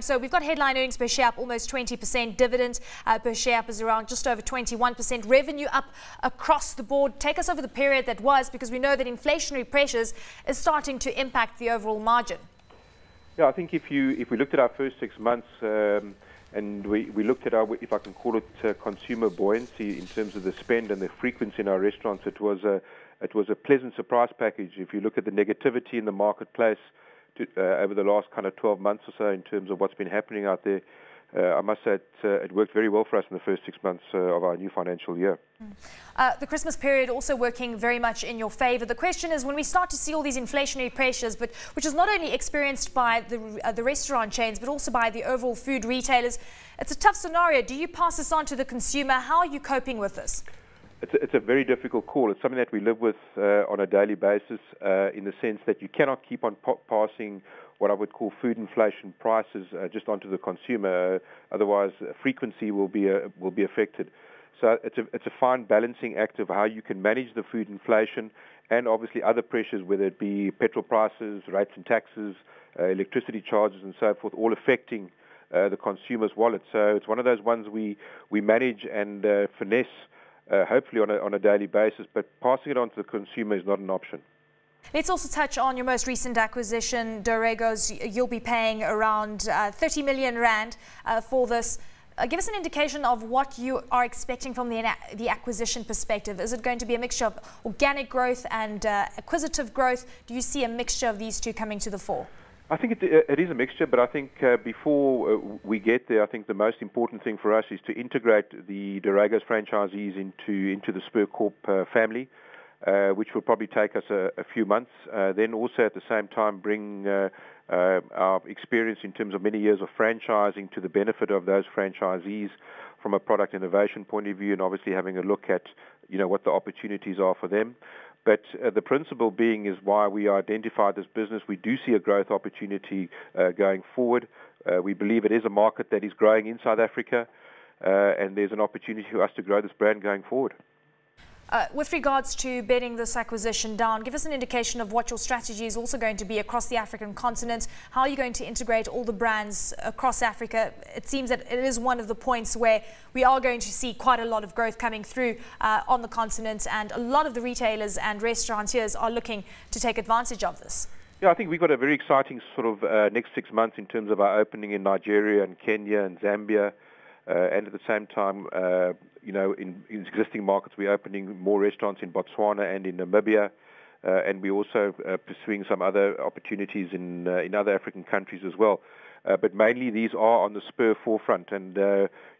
So we've got headline earnings per share up almost 20%, dividend uh, per share up is around just over 21%, revenue up across the board. Take us over the period that was because we know that inflationary pressures is starting to impact the overall margin. Yeah, I think if you if we looked at our first six months um, and we, we looked at our, if I can call it uh, consumer buoyancy in terms of the spend and the frequency in our restaurants, it was a it was a pleasant surprise package. If you look at the negativity in the marketplace, to, uh, over the last kind of 12 months or so in terms of what's been happening out there. Uh, I must say it, uh, it, worked very well for us in the first six months uh, of our new financial year. Mm. Uh, the Christmas period also working very much in your favour. The question is when we start to see all these inflationary pressures, but which is not only experienced by the, uh, the restaurant chains, but also by the overall food retailers, it's a tough scenario. Do you pass this on to the consumer? How are you coping with this? It's a, it's a very difficult call. It's something that we live with uh, on a daily basis uh, in the sense that you cannot keep on po- passing what I would call food inflation prices uh, just onto the consumer. Uh, otherwise, frequency will be uh, will be affected. So it's a it's a fine balancing act of how you can manage the food inflation and obviously other pressures, whether it be petrol prices, rates and taxes, uh, electricity charges, and so forth, all affecting the consumer's wallet. So it's one of those ones we we manage and finesse uh, hopefully on a, on a daily basis, but passing it on to the consumer is not an option. Let's also touch on your most recent acquisition, Dorregos. You'll be paying around uh, 30 million rand uh, for this. Uh, give us an indication of what you are expecting from the, the acquisition perspective. Is it going to be a mixture of organic growth and uh, acquisitive growth? Do you see a mixture of these two coming to the fore? I think it, uh, it is a mixture, but I think uh, before uh, we get there, I think the most important thing for us is to integrate the Dorregos franchisees into into the Spur Corp uh, family, uh, which will probably take us a, a few months. Then also at the same time bring our experience in terms of many years of franchising to the benefit of those franchisees from a product innovation point of view, and obviously having a look at you know what the opportunities are for them. But uh, the principle being is why we identified this business. We do see a growth opportunity uh, going forward. Uh, we believe it is a market that is growing in South Africa, uh, and there's an opportunity for us to grow this brand going forward. Uh, with regards to bedding this acquisition down, give us an indication of what your strategy is also going to be across the African continent. How are you going to integrate all the brands across Africa? It seems that it is one of the points where we are going to see quite a lot of growth coming through uh, on the continent, and a lot of the retailers and restaurateurs are looking to take advantage of this. Yeah, I think we've got a very exciting sort of uh, next six months in terms of our opening in Nigeria and Kenya and Zambia. Uh, and at the same time, uh, you know, in, in, existing markets, we're opening more restaurants in Botswana and in Namibia, uh, and we're also pursuing some other opportunities in in other African countries as well. but mainly, these are on the Spur forefront, and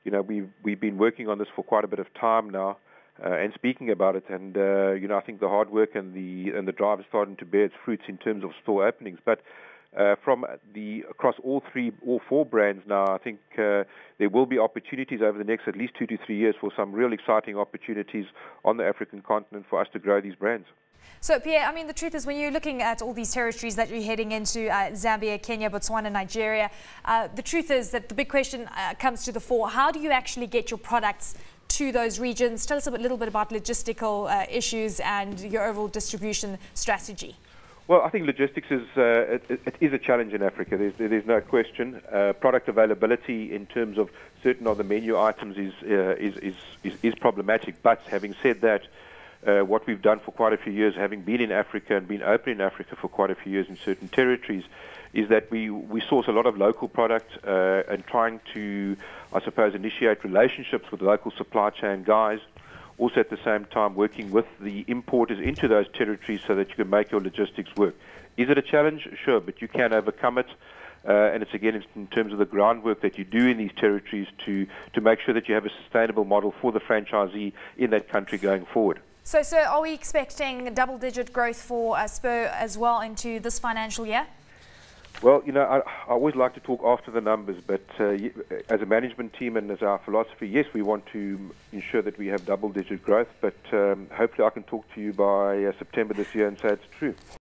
you know, we've we've been working on this for quite a bit of time now. And speaking about it. And you know, I think the hard work and the and the drive is starting to bear its fruits in terms of store openings. But uh, from the across all three, all four brands now, I think uh, there will be opportunities over the next at least two to three years for some real exciting opportunities on the African continent for us to grow these brands. So, Pierre, I mean, the truth is when you're looking at all these territories that you're heading into, uh, Zambia, Kenya, Botswana, Nigeria, uh, the truth is that the big question uh, comes to the fore. How do you actually get your products to those regions? Tell us a little bit about logistical uh, issues and your overall distribution strategy. Well, I think logistics is uh, it, it is a challenge in Africa. There's, there's no question. Uh, product availability in terms of certain other menu items is, uh, is, is, is, is problematic. But having said that, uh, what we've done for quite a few years, having been in Africa and been open in Africa for quite a few years in certain territories, is that we, we source a lot of local product uh, and trying to, I suppose, initiate relationships with local supply chain guys also at the same time working with the importers into those territories so that you can make your logistics work. Is it a challenge? Sure, but you can overcome it. Uh, and it's again it's in terms of the groundwork that you do in these territories to, to make sure that you have a sustainable model for the franchisee in that country going forward. So, so are we expecting double-digit growth for uh, Spur as well into this financial year? Well, you know, I, I, always like to talk after the numbers, but uh, as a management team and as our philosophy, yes, we want to ensure that we have double-digit growth, but um, hopefully I can talk to you by uh, September this year and say it's true.